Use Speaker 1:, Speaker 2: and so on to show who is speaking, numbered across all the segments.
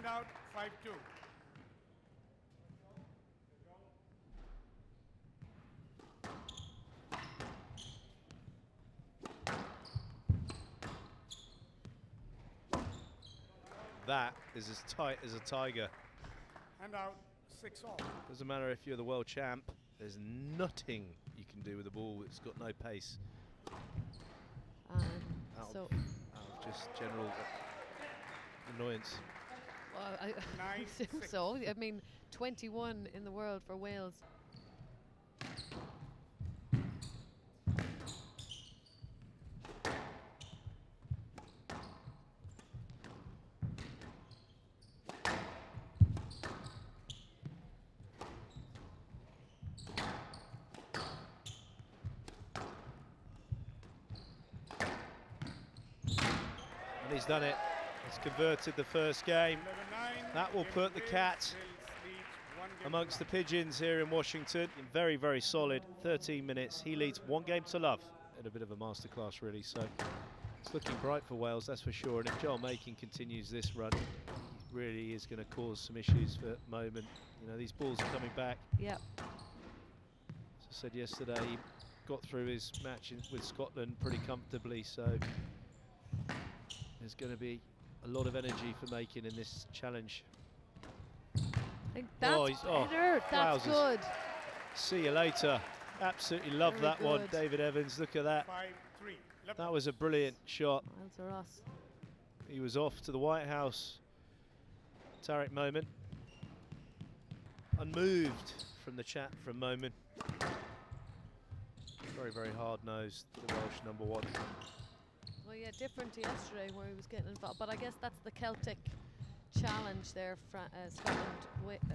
Speaker 1: And out, 5 2.
Speaker 2: That is as tight as a tiger.
Speaker 1: Hand out, 6 off.
Speaker 2: Doesn't matter if you're the world champ, there's nothing you can do with the ball. It's got no pace.
Speaker 3: Um,
Speaker 2: Out,
Speaker 3: so,
Speaker 2: of, out of just general annoyance.
Speaker 3: Well, I, I assume so. I mean, 21 in the world for Wales.
Speaker 2: And he's done it. He's converted the first game
Speaker 1: 11 9.
Speaker 2: That will put the Cat amongst the Pigeons here in Washington. Very, very solid. 13 minutes. He leads one game to love. In a bit of a masterclass, really. So it's looking bright for Wales, that's for sure. And if Joel Makin continues this run, he really is going to cause some issues for the Momen. You know, these balls are coming back.
Speaker 3: Yep.
Speaker 2: As I said yesterday, he got through his match in, with Scotland pretty comfortably, so there's going to be a lot of energy for Makin in this challenge.
Speaker 3: I think that's
Speaker 2: Oh, he's- oh,
Speaker 3: better. that's
Speaker 2: wowzers.
Speaker 3: good.
Speaker 2: See you later. Absolutely love
Speaker 3: Very
Speaker 2: that one. David Evans. Look at that.
Speaker 1: 5 3.
Speaker 2: That was a brilliant shot.
Speaker 3: Miles us.
Speaker 2: He was off to the White House. Tarek Momen. Unmoved from the chat for a moment. Very, very hard nosed, the Welsh number one.
Speaker 3: Well, yeah, different to yesterday where he was getting involved. But I guess that's the Celtic challenge there, Fra- uh, Scotland, Wa- uh,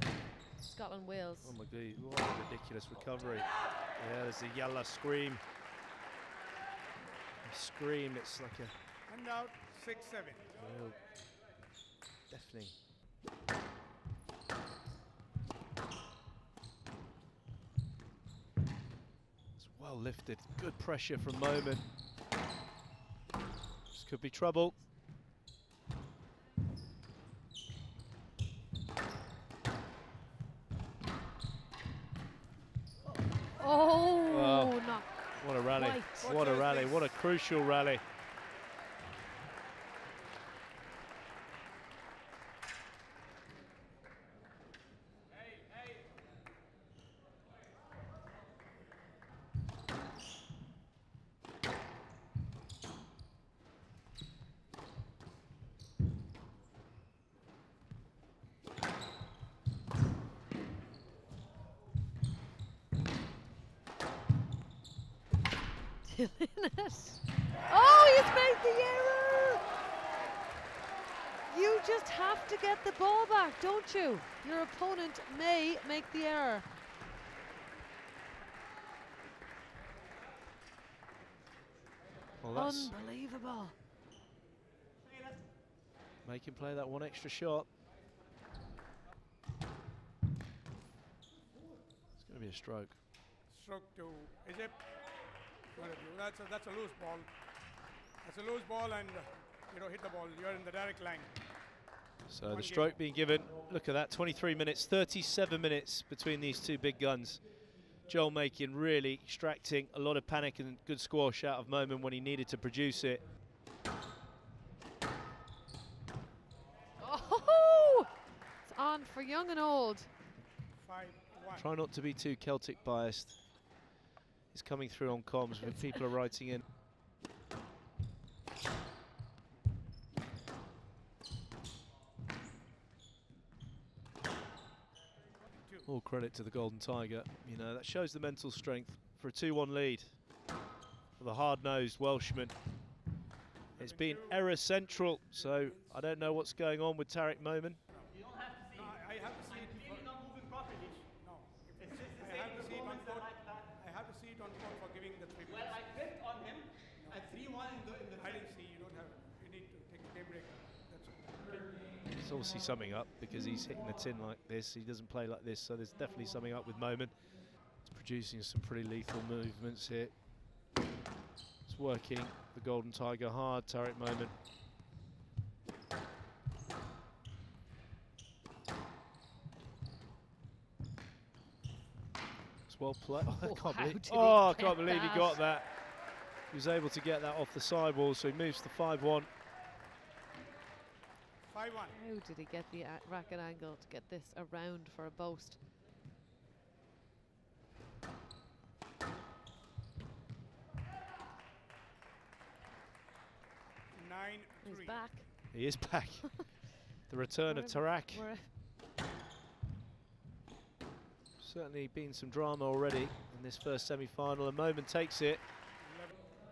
Speaker 3: Scotland, Wales.
Speaker 2: Oh my god, what a ridiculous recovery. Yeah, there's a yellow scream. A scream, it's like a
Speaker 1: And out, 6 7.
Speaker 2: real deafening. It's well lifted, good pressure from Momen. This could be trouble.
Speaker 3: Oh,
Speaker 2: Wow.
Speaker 3: knock.
Speaker 2: What a rally,
Speaker 3: Right.
Speaker 2: what a rally, what a crucial rally.
Speaker 3: Oh, he's made the error! You just have to get the ball back, don't you? Your opponent may make the error.
Speaker 2: Well, that's
Speaker 3: Unbelievable.
Speaker 2: make him play that one extra shot. It's going to be a stroke.
Speaker 1: Stroke to Egypt. Good of you. That's a, that's a loose ball. That's a loose ball, and you know, hit the ball. You're in the direct line.
Speaker 2: So
Speaker 1: One
Speaker 2: the
Speaker 1: game.
Speaker 2: stroke being given. Look at that, 23 minutes, 37 minutes between these two big guns. Joel Makin really extracting a lot of panic and good squash out of Momen when he needed to produce it.
Speaker 3: Oh! It's on for young and old.
Speaker 1: 5
Speaker 2: Try not to be too Celtic biased. It's coming through on comms when people are writing in. All credit to the Golden Tiger. You know, that shows the mental strength for a 2-1 lead for the hard-nosed Welshman. It's been error central, so I don't know what's going on with Tarek
Speaker 1: Momen.
Speaker 2: There's obviously something up because he's hitting the tin like this. He doesn't play like this, so there's definitely something up with Momen. It's producing some pretty lethal movements here. It's working the Golden Tiger hard, Tarek Momen. It's well played. Oh, I can't believe, oh, I can't believe he got that. He was able to get that off the sidewall, so he moves to 5-1. 1.
Speaker 1: 5 1.
Speaker 3: How did he get the racket angle to get this around for a boast?
Speaker 1: Nine
Speaker 3: He's
Speaker 1: three.
Speaker 3: back.
Speaker 2: He is back. the return of
Speaker 3: We're- Tarek.
Speaker 2: Certainly been some drama already in this first semi-final. A moment takes it.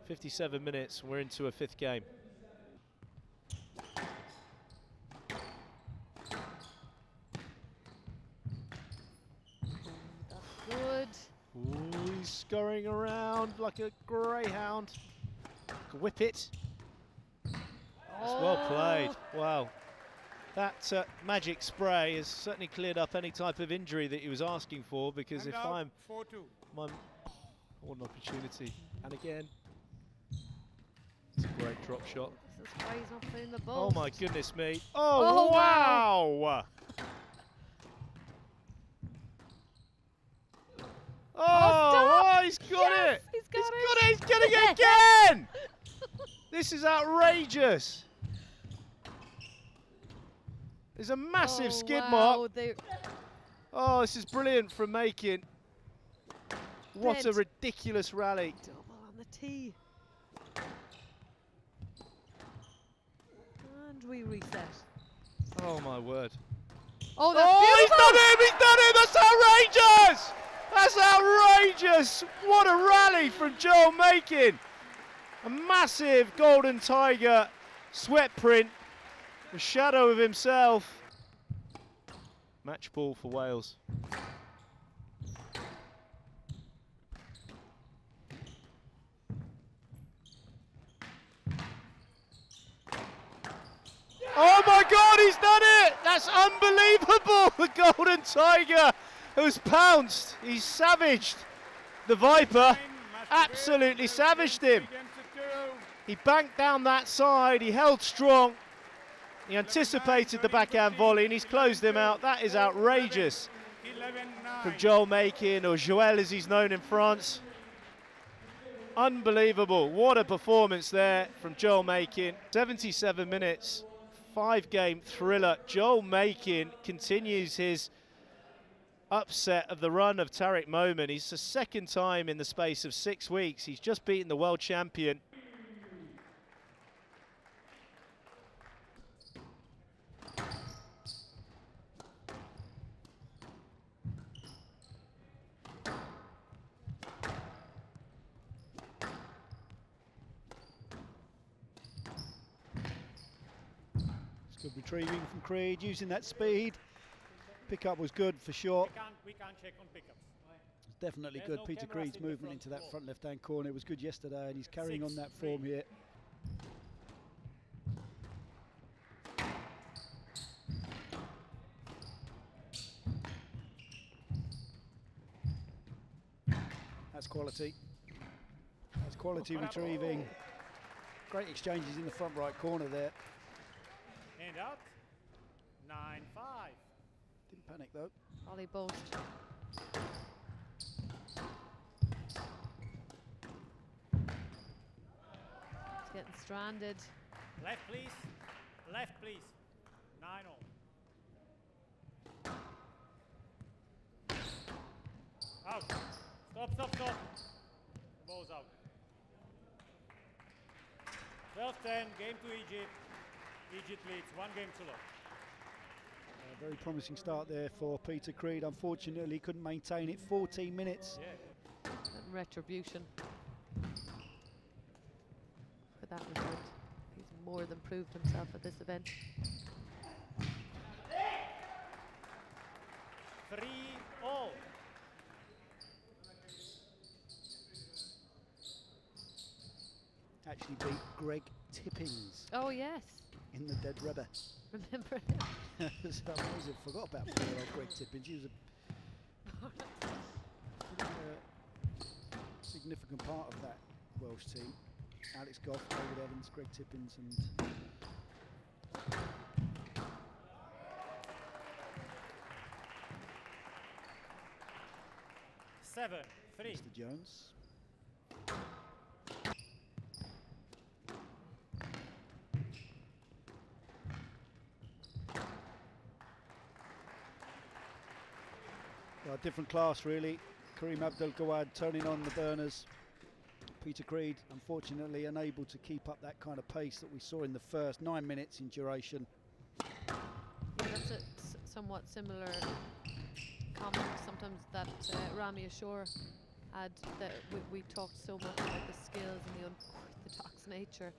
Speaker 2: 57 minutes, we're into a fifth game.
Speaker 3: That's good.
Speaker 2: Ooh, he's scurrying around like a greyhound. Whip it. That's well played.
Speaker 3: Oh,
Speaker 2: Wow. That uh, magic spray has certainly cleared up any type of injury that he was asking for because
Speaker 1: And
Speaker 2: if I'm
Speaker 1: 4 2.
Speaker 2: my what an opportunity. And again. It's a great drop shot.
Speaker 3: This is why he's not playing the
Speaker 2: Oh my goodness me. Oh,
Speaker 3: Oh,
Speaker 2: wow.
Speaker 3: wow.
Speaker 2: Oh,
Speaker 3: stop.
Speaker 2: oh, he's got
Speaker 3: Yes,
Speaker 2: it.
Speaker 3: he's
Speaker 2: He's
Speaker 3: got
Speaker 2: got
Speaker 3: it.
Speaker 2: it. He's getting it again. this is outrageous. There's a massive
Speaker 3: oh,
Speaker 2: skid
Speaker 3: wow,
Speaker 2: mark.
Speaker 3: they-
Speaker 2: Oh, this is brilliant from Makin. What a ridiculous rally.
Speaker 3: Double on the tee. And we reset.
Speaker 2: Oh my word.
Speaker 3: Oh, that's
Speaker 2: oh, he's done it! He's done it! That's outrageous! That's outrageous! What a rally from Joel Makin. A massive golden tiger sweat print, the shadow of himself. Match ball for Wales. Oh my God, he's done it! That's unbelievable! The Golden Tiger who's pounced. He's savaged the Viper. Absolutely savaged him. He banked down that side, he held strong. He anticipated the backhand volley and he's closed him out. That is outrageous from Joel Makin, or Joel as he's known in France. Unbelievable. What a performance there from Joel Makin. 77 minutes, five game thriller. Joel Makin continues his upset of the run of Tarek Momen. He's the second time in the space of six weeks. He's just beaten the world champion.
Speaker 4: Good retrieving from Creed, using that speed. Pickup was good for sure.
Speaker 5: We can't, we can't check on pickups.
Speaker 4: It's definitely
Speaker 5: There's
Speaker 4: good.
Speaker 5: no
Speaker 4: Peter Creed's
Speaker 5: in
Speaker 4: movement into that front left-hand corner It was good yesterday, and he's carrying on
Speaker 5: Six,
Speaker 4: that
Speaker 5: three.
Speaker 4: form here. That's quality. That's quality retrieving. Great exchanges in the front right corner there.
Speaker 5: And out. 9 5.
Speaker 4: Didn't panic though.
Speaker 3: Ollie Boast. He's getting stranded.
Speaker 5: Left, please. Left, please. 9 all. Out. Stop, stop, stop. Ball's out. 12 10. Game to Egypt. Egypt leads. One game to love.
Speaker 4: A very promising start there for Peter Creed. Unfortunately, he couldn't maintain it. 14 minutes.
Speaker 5: Yeah.
Speaker 3: and retribution for that result. He's more than proved himself at this event.
Speaker 5: Three all.
Speaker 4: Actually beat Greg Tippins
Speaker 3: Oh yes,
Speaker 4: in the Dead rubber.
Speaker 3: remember him.
Speaker 4: so I always forgot about poor old Greg Tippins. He was a uh, significant part of that Welsh team. Alex Gough, David Evans, Greg Tippins, and
Speaker 5: seven, three.
Speaker 4: Mr. Jones. Well, different class really. Karim Abdel Gawad turning on the burners. Peter Creed, unfortunately, unable to keep up that kind of pace that we saw in the first nine minutes in duration.
Speaker 3: Yeah, that's a somewhat similar comment sometimes that uh, Ramy Ashour had. That we, we talked so much about the skills and the unorthodox nature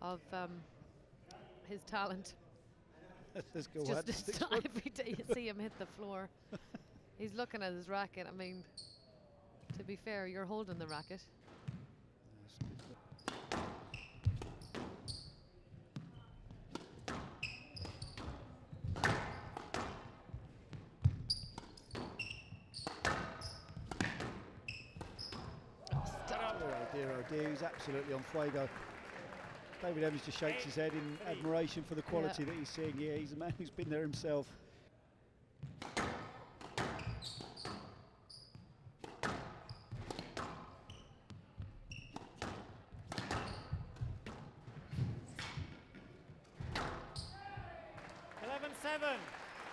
Speaker 3: of um, his talent.
Speaker 4: Let's go
Speaker 3: It's just it's every day you see him hit the floor. He's looking at his racket. I mean, to be fair, you're holding the racket. Oh.
Speaker 4: Oh dear, oh dear, he's absolutely on fuego. David Evans just shakes his head in admiration for the quality that he's seeing here. He's a man who's been there himself.
Speaker 5: Eleven, seven.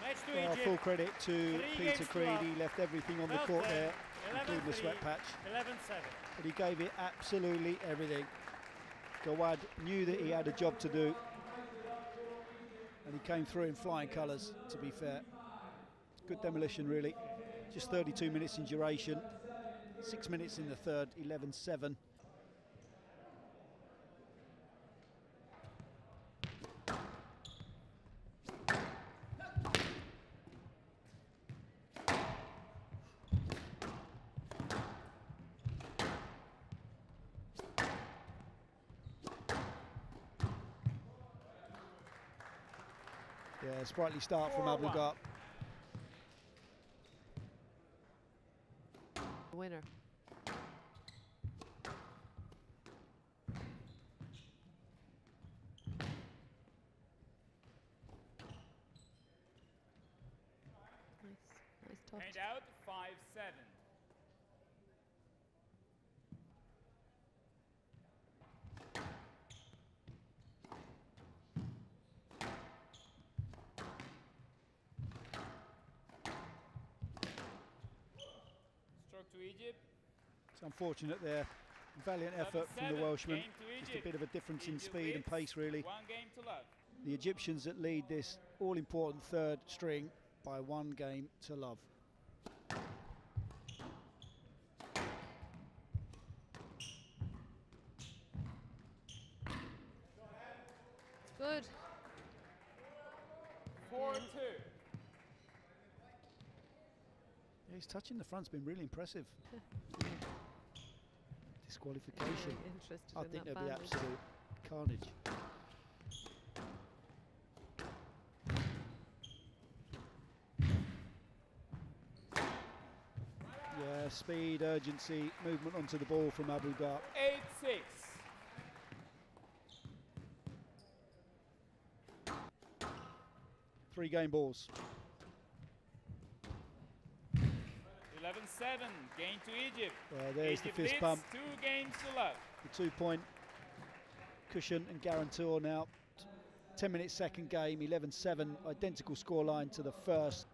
Speaker 5: Match to
Speaker 4: Well,
Speaker 5: Egypt.
Speaker 4: full credit to
Speaker 5: Three
Speaker 4: Peter Creed. He left everything on the court there,
Speaker 5: 11
Speaker 4: including the sweat patch.
Speaker 5: 11 7.
Speaker 4: But he gave it absolutely everything. Gawad knew that he had a job to do. And he came through in flying colours, to be fair. Good demolition, really. Just 32 minutes in duration. Six minutes in the third, 11 7. Yeah, sprightly start from
Speaker 5: Four
Speaker 4: Abdul
Speaker 5: one.
Speaker 4: Ghat.
Speaker 3: Winner. Nice, nice touch.
Speaker 6: And out, 5 7. Stroke to Egypt.
Speaker 4: It's unfortunate there. Valiant effort from the
Speaker 6: 7-7.
Speaker 4: Welshman. Just a bit of a difference in speed and pace, really.
Speaker 6: One game to love.
Speaker 4: The Egyptians that lead this all important third string by one game to love.
Speaker 3: It's good.
Speaker 6: 4 2.
Speaker 4: Yeah, his touching the front's been really impressive. Disqualification.
Speaker 3: Very interested
Speaker 4: I
Speaker 3: in
Speaker 4: think there'll be absolute carnage. Yeah, speed, urgency, movement onto the ball from Abouelghar.
Speaker 6: 8 6.
Speaker 4: Three game balls.
Speaker 6: 11 7. Game to Egypt.
Speaker 4: Uh, there's
Speaker 6: Egypt
Speaker 4: the fist
Speaker 6: leads,
Speaker 4: bump.
Speaker 6: Two games to love.
Speaker 4: The two point cushion and guarantor now. 10 minutes second game, 11 7, identical scoreline to the first.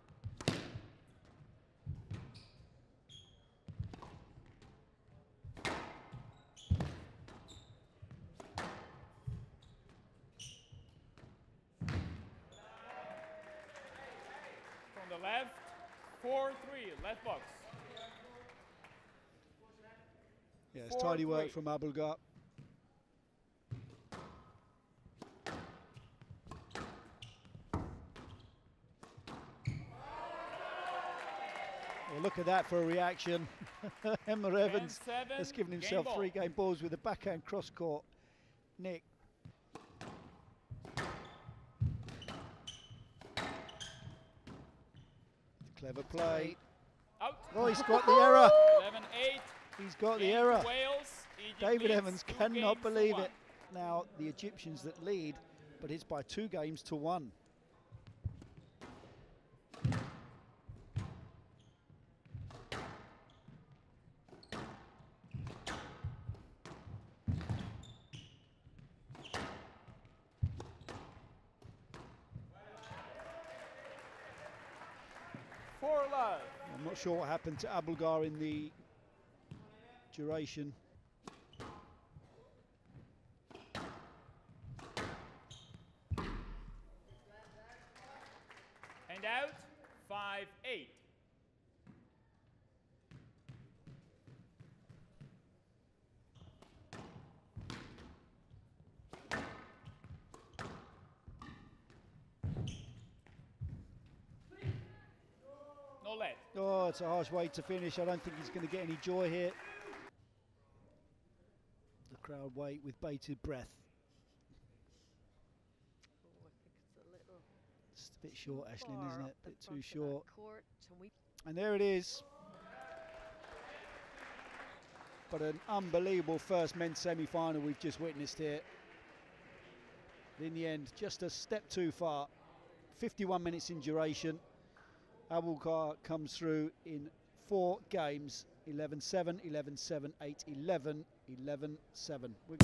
Speaker 6: From the left, 4 3. Left box.
Speaker 4: Yeah, it's tidy work from Abouelghar. Well, look at that for a reaction. Emyr Evans
Speaker 6: 7,
Speaker 4: has given
Speaker 6: game
Speaker 4: himself
Speaker 6: ball.
Speaker 4: three game balls with a backhand cross court. Nick. Clever play.
Speaker 6: Out.
Speaker 4: Oh, he's got the error. He's got the error.
Speaker 6: Wales,
Speaker 4: David Evans cannot believe it. Now the Egyptians that lead, but it's by two games to one.
Speaker 6: Four alive.
Speaker 4: I'm not sure what happened to Abouelghar in the duration.
Speaker 6: And out. Five eight. No let.
Speaker 4: Oh, it's a harsh way to finish. I don't think he's going to get any joy here. Crowd wait with bated breath.
Speaker 3: Oh, I think it's a little
Speaker 4: It's a bit short, Ashlyn, isn't it?
Speaker 3: the
Speaker 4: bit too
Speaker 3: front of that
Speaker 4: short.
Speaker 3: Court, and
Speaker 4: there it is. But an unbelievable first men's semi-final we've just witnessed here. In the end, just a step too far. 51 minutes in duration. Abouelghar comes through in four games 11 7, 11 7, 8 11, 11 7. We're